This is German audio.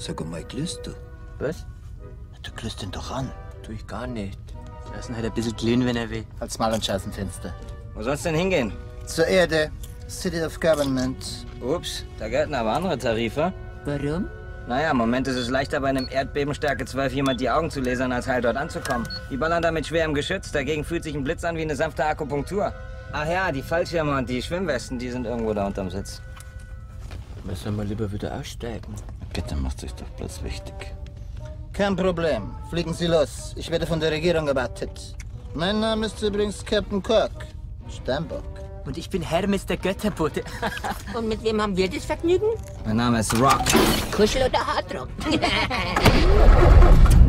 Sag mal, glühst du? Was? Du glühst ihn doch an. Tu ich gar nicht. Lass ihn halt ein bisschen glühen, wenn er will. Halt's mal und scheiß Fenster. Wo soll's denn hingehen? Zur Erde. City of Government. Ups, da gelten aber andere Tarife. Warum? Naja, im Moment ist es leichter, bei einem Erdbebenstärke 12 jemand die Augen zu lasern, als heil dort anzukommen. Die ballern da mit schwerem Geschütz, dagegen fühlt sich ein Blitz an wie eine sanfte Akupunktur. Ach ja, die Fallschirme und die Schwimmwesten, die sind irgendwo da unterm Sitz. Müssen wir lieber wieder aussteigen. Bitte macht sich doch bloß wichtig. Kein Problem. Fliegen Sie los. Ich werde von der Regierung erwartet. Mein Name ist übrigens Captain Kirk. Steinbock. Und ich bin Hermes der Götterbote. Und mit wem haben wir das Vergnügen? Mein Name ist Rock. Kuschel oder Hardrock?